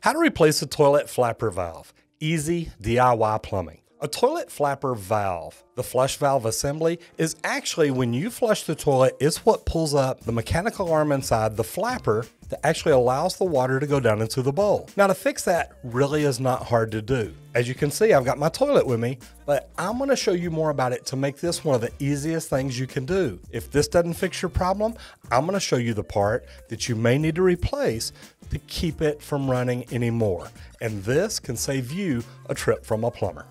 How to replace a toilet flapper valve. Easy DIY plumbing. A toilet flapper valve, the flush valve assembly, is actually when you flush the toilet, it's what pulls up the mechanical arm inside the flapper that actually allows the water to go down into the bowl. Now to fix that really is not hard to do. As you can see, I've got my toilet with me, but I'm gonna show you more about it to make this one of the easiest things you can do. If this doesn't fix your problem, I'm gonna show you the part that you may need to replace to keep it from running anymore. And this can save you a trip from a plumber.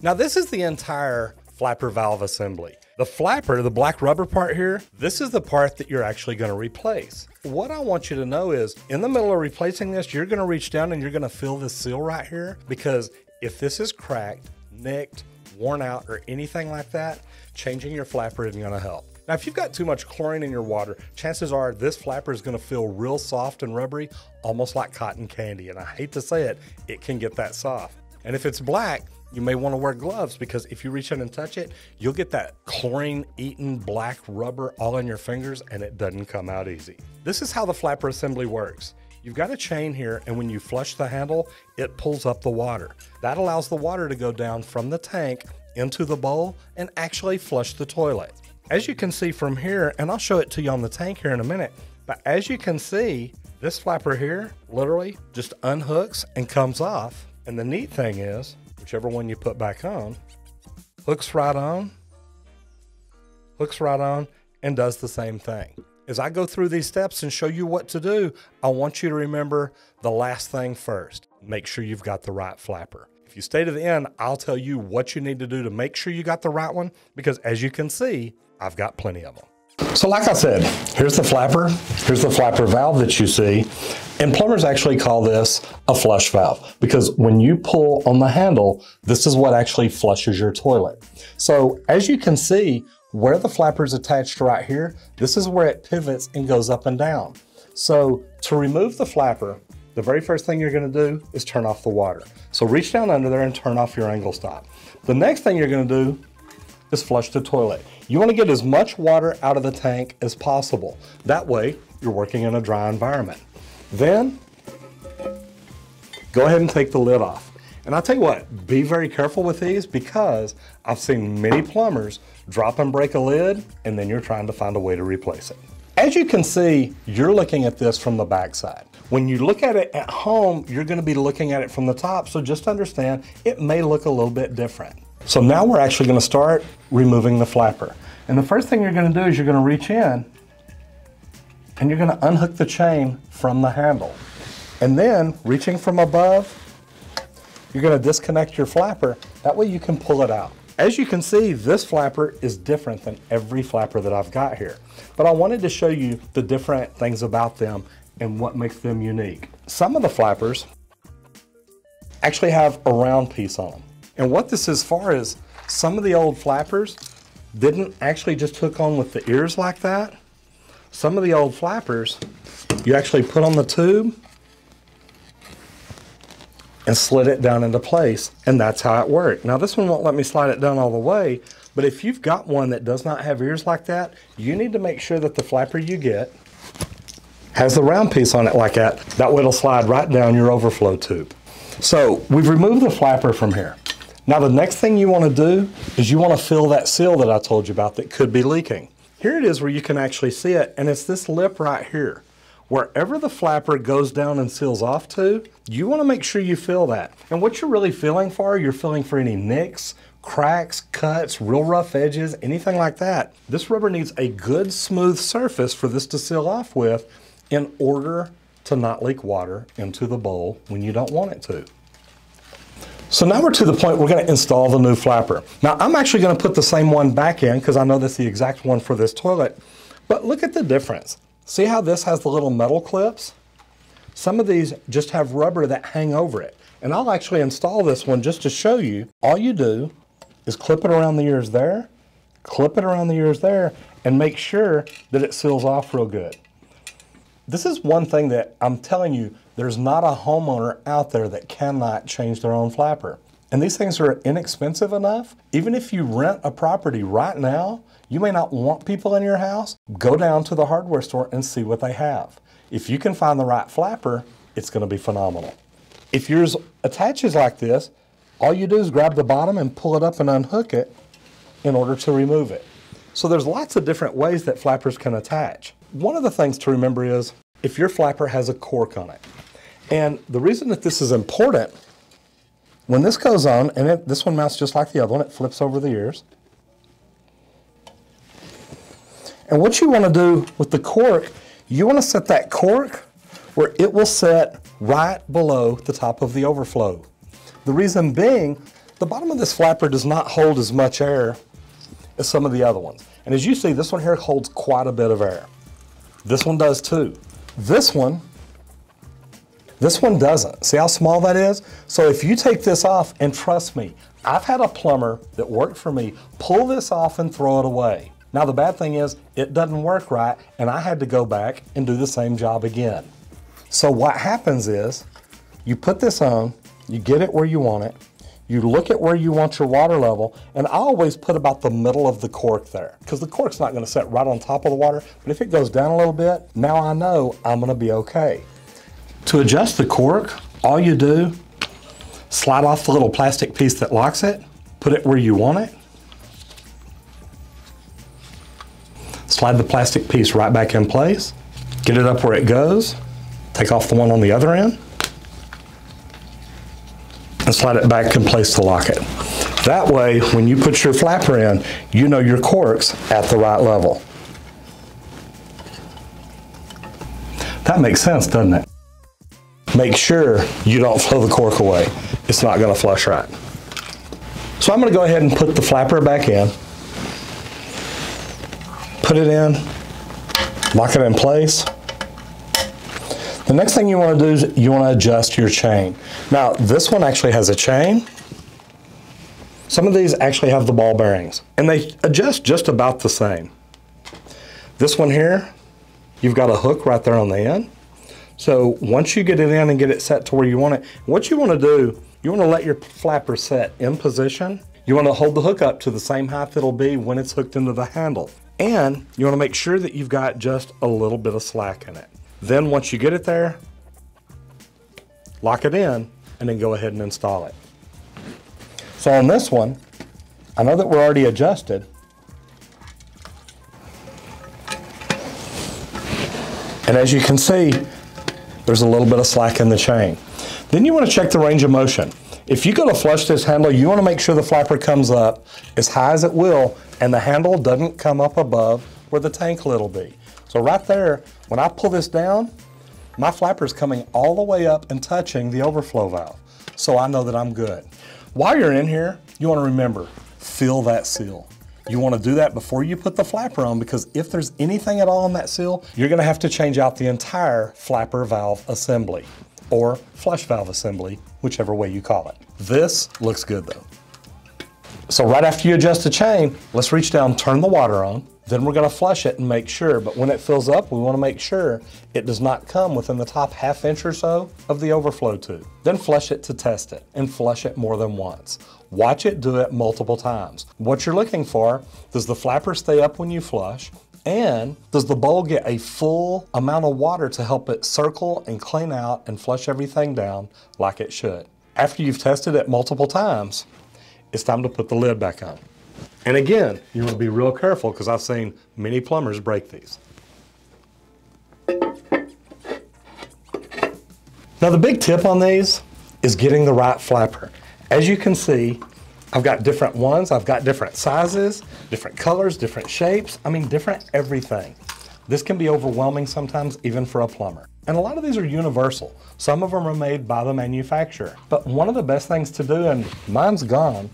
Now this is the entire flapper valve assembly. The flapper, the black rubber part here, this is the part that you're actually gonna replace. What I want you to know is in the middle of replacing this, you're gonna reach down and you're gonna feel this seal right here because if this is cracked, nicked, worn out, or anything like that, changing your flapper isn't gonna help. Now, if you've got too much chlorine in your water, chances are this flapper is gonna feel real soft and rubbery, almost like cotton candy. And I hate to say it, it can get that soft. And if it's black, you may want to wear gloves because if you reach in and touch it, you'll get that chlorine eaten black rubber all in your fingers and it doesn't come out easy. This is how the flapper assembly works. You've got a chain here, and when you flush the handle, it pulls up the water. That allows the water to go down from the tank into the bowl and actually flush the toilet. As you can see from here, and I'll show it to you on the tank here in a minute, but as you can see, this flapper here literally just unhooks and comes off. And the neat thing is, whichever one you put back on, hooks right on, hooks right on, and does the same thing. As I go through these steps and show you what to do, I want you to remember the last thing first. Make sure you've got the right flapper. If you stay to the end, I'll tell you what you need to do to make sure you got the right one because as you can see, I've got plenty of them. So like I said, here's the flapper, here's the flapper valve that you see, and plumbers actually call this a flush valve because when you pull on the handle, this is what actually flushes your toilet. So as you can see, where the flapper is attached right here, this is where it pivots and goes up and down. So to remove the flapper, the very first thing you're gonna do is turn off the water. So reach down under there and turn off your angle stop. The next thing you're gonna do is flush the toilet. You wanna get as much water out of the tank as possible. That way, you're working in a dry environment. Then, go ahead and take the lid off. And I'll tell you what, be very careful with these because I've seen many plumbers drop and break a lid and then you're trying to find a way to replace it. As you can see, you're looking at this from the backside. When you look at it at home, you're gonna be looking at it from the top, so just understand it may look a little bit different. So now we're actually gonna start removing the flapper. And the first thing you're gonna do is you're gonna reach in and you're gonna unhook the chain from the handle. And then reaching from above, you're gonna disconnect your flapper. That way you can pull it out. As you can see, this flapper is different than every flapper that I've got here. But I wanted to show you the different things about them and what makes them unique. Some of the flappers actually have a round piece on them. And what this is for is some of the old flappers didn't actually just hook on with the ears like that. Some of the old flappers, you actually put on the tube and slid it down into place. And that's how it worked. Now this one won't let me slide it down all the way, but if you've got one that does not have ears like that, you need to make sure that the flapper you get has the round piece on it like that. That way it'll slide right down your overflow tube. So we've removed the flapper from here. Now the next thing you want to do is you want to fill that seal that I told you about that could be leaking. Here it is where you can actually see it, and it's this lip right here. Wherever the flapper goes down and seals off to, you want to make sure you fill that. And what you're really filling for, you're filling for any nicks, cracks, cuts, real rough edges, anything like that. This rubber needs a good smooth surface for this to seal off with in order to not leak water into the bowl when you don't want it to. So now we're to the point we're going to install the new flapper. Now I'm actually going to put the same one back in because I know that's the exact one for this toilet. But look at the difference. See how this has the little metal clips? Some of these just have rubber that hang over it. And I'll actually install this one just to show you. All you do is clip it around the ears there, clip it around the ears there, and make sure that it seals off real good. This is one thing that I'm telling you, there's not a homeowner out there that cannot change their own flapper. And these things are inexpensive enough. Even if you rent a property right now, you may not want people in your house. Go down to the hardware store and see what they have. If you can find the right flapper, it's going to be phenomenal. If yours attaches like this, all you do is grab the bottom and pull it up and unhook it in order to remove it. So there's lots of different ways that flappers can attach. One of the things to remember is if your flapper has a cork on it. And the reason that this is important, when this goes on, and it, this one mounts just like the other one, it flips over the ears. And what you want to do with the cork, you want to set that cork where it will set right below the top of the overflow. The reason being, the bottom of this flapper does not hold as much air as some of the other ones. And as you see, this one here holds quite a bit of air. This one does too. This one, this one doesn't. See how small that is? So if you take this off, and trust me, I've had a plumber that worked for me pull this off and throw it away. Now the bad thing is, it doesn't work right, and I had to go back and do the same job again. So what happens is, you put this on, you get it where you want it, you look at where you want your water level, and I always put about the middle of the cork there, because the cork's not gonna set right on top of the water, but if it goes down a little bit, now I know I'm gonna be okay. To adjust the cork, all you do, slide off the little plastic piece that locks it, put it where you want it, slide the plastic piece right back in place, get it up where it goes, take off the one on the other end, and slide it back in place to lock it. That way, when you put your flapper in, you know your cork's at the right level. That makes sense, doesn't it? Make sure you don't throw the cork away. It's not gonna flush right. So I'm gonna go ahead and put the flapper back in. Put it in, lock it in place. The next thing you want to do is you want to adjust your chain. Now, this one actually has a chain. Some of these actually have the ball bearings, and they adjust just about the same. This one here, you've got a hook right there on the end. So once you get it in and get it set to where you want it, what you want to do, you want to let your flapper set in position. You want to hold the hook up to the same height it'll be when it's hooked into the handle. And you want to make sure that you've got just a little bit of slack in it. Then once you get it there, lock it in and then go ahead and install it. So on this one, I know that we're already adjusted. And as you can see, there's a little bit of slack in the chain. Then you want to check the range of motion. If you go to flush this handle, you want to make sure the flapper comes up as high as it will and the handle doesn't come up above where the tank lid will be. So right there, when I pull this down, my flapper is coming all the way up and touching the overflow valve. So I know that I'm good. While you're in here, you wanna remember, fill that seal. You wanna do that before you put the flapper on because if there's anything at all in that seal, you're gonna have to change out the entire flapper valve assembly or flush valve assembly, whichever way you call it. This looks good though. So right after you adjust the chain, let's reach down, turn the water on, then we're gonna flush it and make sure, but when it fills up, we wanna make sure it does not come within the top half inch or so of the overflow tube. Then flush it to test it and flush it more than once. Watch it do it multiple times. What you're looking for, does the flapper stay up when you flush? And does the bowl get a full amount of water to help it circle and clean out and flush everything down like it should? After you've tested it multiple times, it's time to put the lid back on. And again, you want to be real careful because I've seen many plumbers break these. Now the big tip on these is getting the right flapper. As you can see, I've got different ones, I've got different sizes, different colors, different shapes, I mean different everything. This can be overwhelming sometimes even for a plumber. And a lot of these are universal. Some of them are made by the manufacturer. But one of the best things to do, and mine's gone,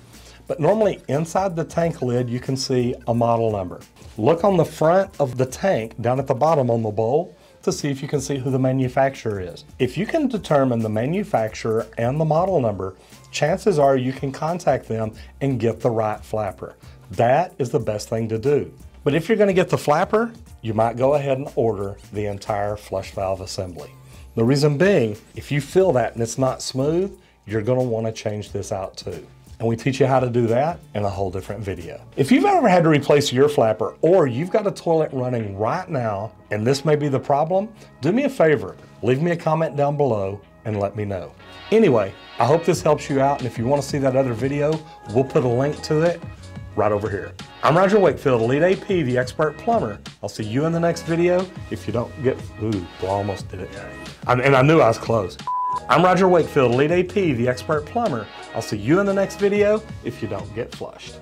but normally inside the tank lid, you can see a model number. Look on the front of the tank down at the bottom on the bowl to see if you can see who the manufacturer is. If you can determine the manufacturer and the model number, chances are you can contact them and get the right flapper. That is the best thing to do. But if you're gonna get the flapper, you might go ahead and order the entire flush valve assembly. The reason being, if you feel that and it's not smooth, you're gonna wanna change this out too. And we teach you how to do that in a whole different video. If you've ever had to replace your flapper or you've got a toilet running right now and this may be the problem, do me a favor, leave me a comment down below and let me know. Anyway, I hope this helps you out, and if you want to see that other video, we'll put a link to it right over here. I'm Roger Wakefield, Elite AP, the expert plumber. I'll see you in the next video. If you don't get, ooh, well, I almost did it. And I knew I was close. I'm Roger Wakefield, LEED AP, the expert plumber. I'll see you in the next video if you don't get flushed.